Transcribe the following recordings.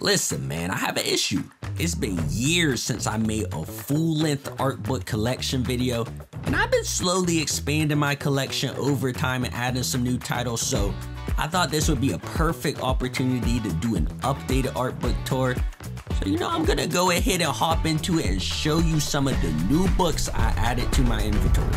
Listen, man, I have an issue. It's been years since I made a full-length art book collection video, and I've been slowly expanding my collection over time and adding some new titles, so I thought this would be a perfect opportunity to do an updated art book tour. So you know, I'm gonna go ahead and hop into it and show you some of the new books I added to my inventory.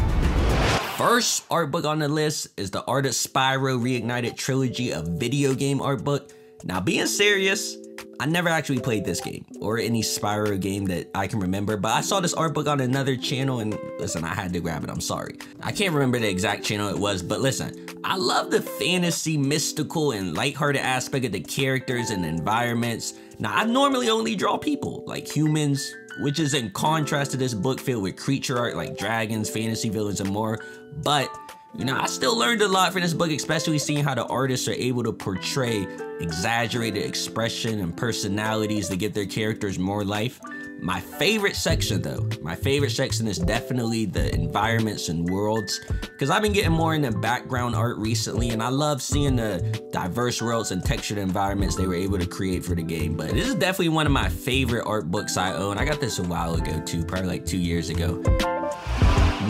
First art book on the list is the Art of Spyro Reignited Trilogy of video game art book. Now being serious, I never actually played this game or any Spyro game that I can remember, but I saw this art book on another channel and listen, I had to grab it. I'm sorry. I can't remember the exact channel it was, but listen, I love the fantasy, mystical, and lighthearted aspect of the characters and environments. Now, I normally only draw people, like humans, which is in contrast to this book filled with creature art like dragons, fantasy villains, and more. But you know, I still learned a lot from this book, especially seeing how the artists are able to portray exaggerated expression and personalities to give their characters more life. My favorite section though, my favorite section is definitely the environments and worlds because I've been getting more into background art recently and I love seeing the diverse worlds and textured environments they were able to create for the game. But this is definitely one of my favorite art books I own. I got this a while ago too, probably like two years ago.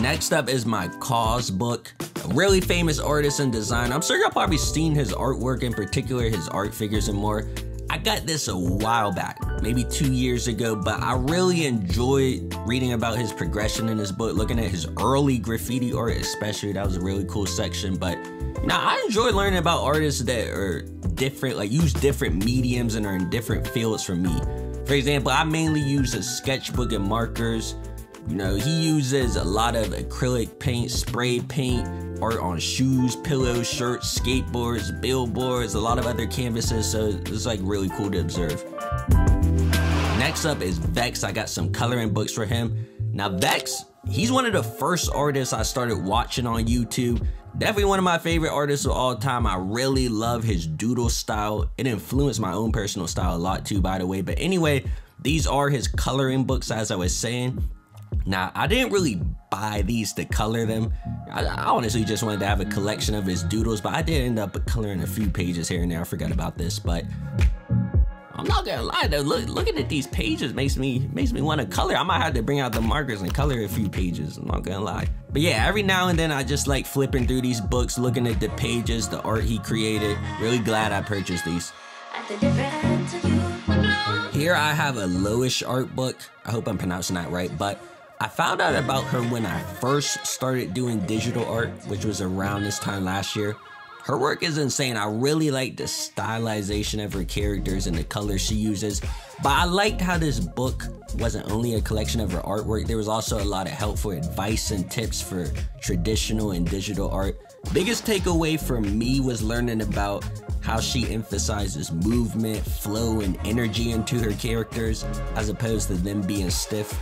Next up is my KAWS book, really famous artist and designer. I'm sure y'all probably seen his artwork, in particular his art figures and more. I got this a while back, maybe two years ago, but I really enjoyed reading about his progression in this book, looking at his early graffiti art, especially. That was a really cool section. But now I enjoy learning about artists that are different, like use different mediums and are in different fields from me. For example, I mainly use a sketchbook and markers. You know, he uses a lot of acrylic paint, spray paint, art on shoes, pillows, shirts, skateboards, billboards, a lot of other canvases, so it's like really cool to observe. Next up is Vexx. I got some coloring books for him. Now Vexx, he's one of the first artists I started watching on YouTube. Definitely one of my favorite artists of all time. I really love his doodle style. It influenced my own personal style a lot too, by the way. But anyway, these are his coloring books, as I was saying. Now, I didn't really buy these to color them. I, I, honestly just wanted to have a collection of his doodles, but I did end up coloring a few pages here and there. I forgot about this, but I'm not gonna lie though. Look, looking at these pages makes me makes me want to color. I might have to bring out the markers and color a few pages. I'm not gonna lie. But yeah, every now and then I just like flipping through these books, looking at the pages, the art he created. Really glad I purchased these. Here I have a Loish art book. I hope I'm pronouncing that right, but I found out about her when I first started doing digital art, which was around this time last year. Her work is insane. I really like the stylization of her characters and the colors she uses. But I liked how this book wasn't only a collection of her artwork, there was also a lot of helpful advice and tips for traditional and digital art. Biggest takeaway for me was learning about how she emphasizes movement, flow, and energy into her characters as opposed to them being stiff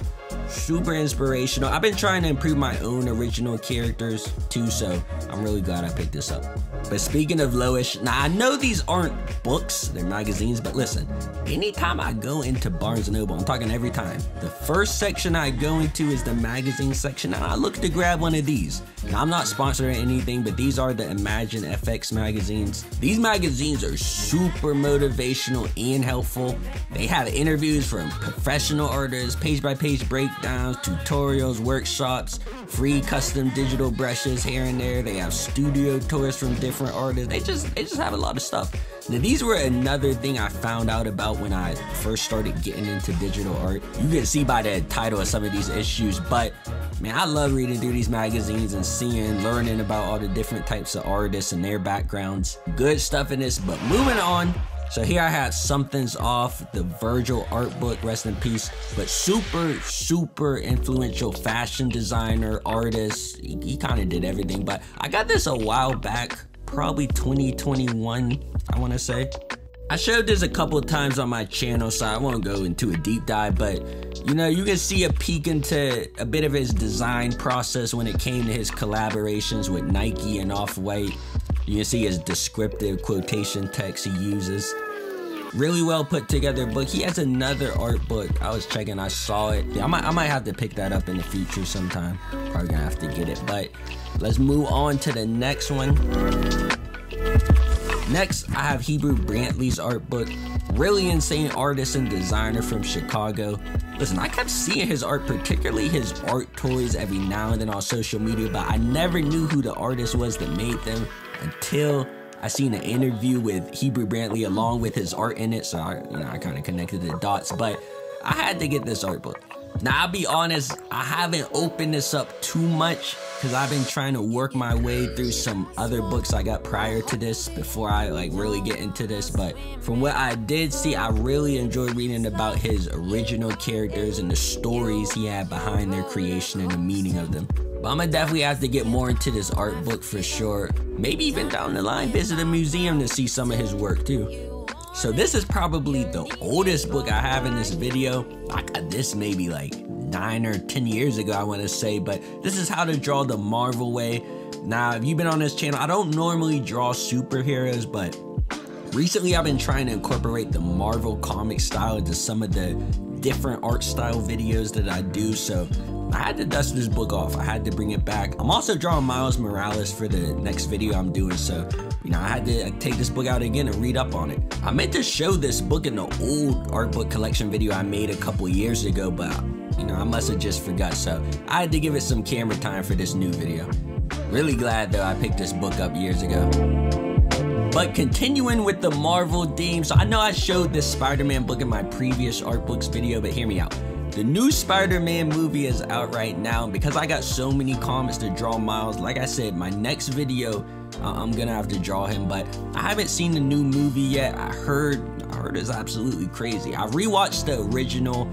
super inspirational. I've been trying to improve my own original characters too, so I'm really glad I picked this up. But speaking of Loish, now I know these aren't books, they're magazines, but listen, anytime I go into Barnes & Noble, I'm talking every time, the first section I go into is the magazine section, and I look to grab one of these. Now I'm not sponsoring anything, but these are the ImagineFX magazines. These magazines are super motivational and helpful. They have interviews from professional artists, page-by-page -page breakdowns, tutorials, workshops, free custom digital brushes here and there. They have studio tours from different artists. They just they just have a lot of stuff. Now these were another thing I found out about when I first started getting into digital art. You can see by the title of some of these issues, but man, I love reading through these magazines and seeing, learning about all the different types of artists and their backgrounds. Good stuff in this, but moving on, so here I have Something's Off, the Virgil art book, rest in peace. But super, super influential fashion designer, artist. He, he kind of did everything. But I got this a while back, probably 2021, I want to say. I showed this a couple times on my channel, so I won't go into a deep dive, but you know, you can see a peek into a bit of his design process when it came to his collaborations with Nike and Off-White. You can see his descriptive quotation text he uses. Really well put together book. He has another art book. I was checking, I saw it. I might, I might have to pick that up in the future sometime. Probably gonna have to get it, but let's move on to the next one. Next, I have Hebru Brantley's art book. really insane artist and designer from Chicago. Listen, I kept seeing his art, particularly his art toys every now and then on social media, but I never knew who the artist was that made them until I seen an interview with Hebru Brantley along with his art in it, so I, you know, I kind of connected the dots. But I had to get this art book. Now, I'll be honest, I haven't opened this up too much because I've been trying to work my way through some other books I got prior to this before I like really get into this. But from what I did see, I really enjoyed reading about his original characters and the stories he had behind their creation and the meaning of them. But I'm gonna definitely have to get more into this art book for sure. Maybe even down the line visit a museum to see some of his work too. So this is probably the oldest book I have in this video. I got uh, this maybe like nine or 10 years ago, I wanna say, but this is how to draw the Marvel way. Now, if you've been on this channel, I don't normally draw superheroes, but recently I've been trying to incorporate the Marvel comic style into some of the different art style videos that I do. So I had to dust this book off. I had to bring it back. I'm also drawing Miles Morales for the next video I'm doing. So, you know, I had to uh, take this book out again and read up on it. I meant to show this book in the old art book collection video I made a couple years ago, but you know, I must have just forgot. So I had to give it some camera time for this new video. Really glad that I picked this book up years ago. But continuing with the Marvel theme, so I know I showed this Spider-Man book in my previous art books video, but hear me out. The new Spider-Man movie is out right now. Because I got so many comments to draw Miles, like I said, my next video, uh, I'm gonna have to draw him. But I haven't seen the new movie yet. I heard, I heard it's absolutely crazy. I rewatched the original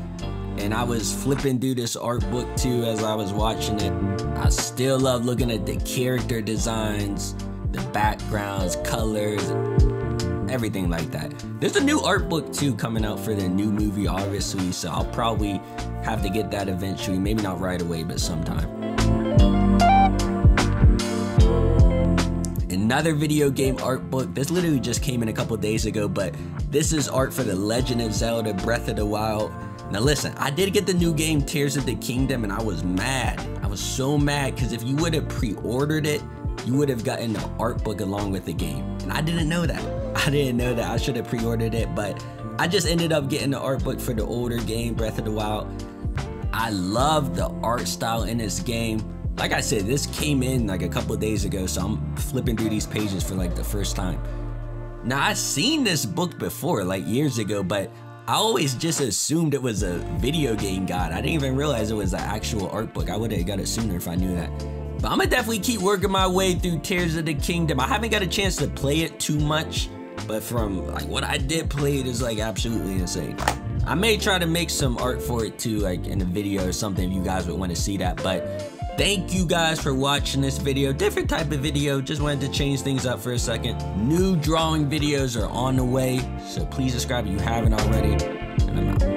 and I was flipping through this art book too as I was watching it. I still love looking at the character designs, the backgrounds, colors, everything like that. There's a new art book too coming out for the new movie, obviously, so I'll probably have to get that eventually. Maybe not right away, but sometime. Another video game art book. This literally just came in a couple days ago, but this is art for The Legend of Zelda Breath of the Wild. Now listen, I did get the new game Tears of the Kingdom and I was mad. I was so mad because if you would have pre-ordered it, you would have gotten the art book along with the game. And I didn't know that. I didn't know that. I should have pre-ordered it, but I just ended up getting the art book for the older game, Breath of the Wild. I love the art style in this game. Like I said, this came in like a couple days ago, so I'm flipping through these pages for like the first time. Now, I've seen this book before, like years ago, but I always just assumed it was a video game guide. I didn't even realize it was an actual art book. I would have got it sooner if I knew that. But I'm gonna definitely keep working my way through Tears of the Kingdom. I haven't got a chance to play it too much, but from like what I did play, it is like absolutely insane. I may try to make some art for it too, like in a video or something if you guys would want to see that. But thank you guys for watching this video. Different type of video, just wanted to change things up for a second. New drawing videos are on the way, so please subscribe if you haven't already. And I'm out.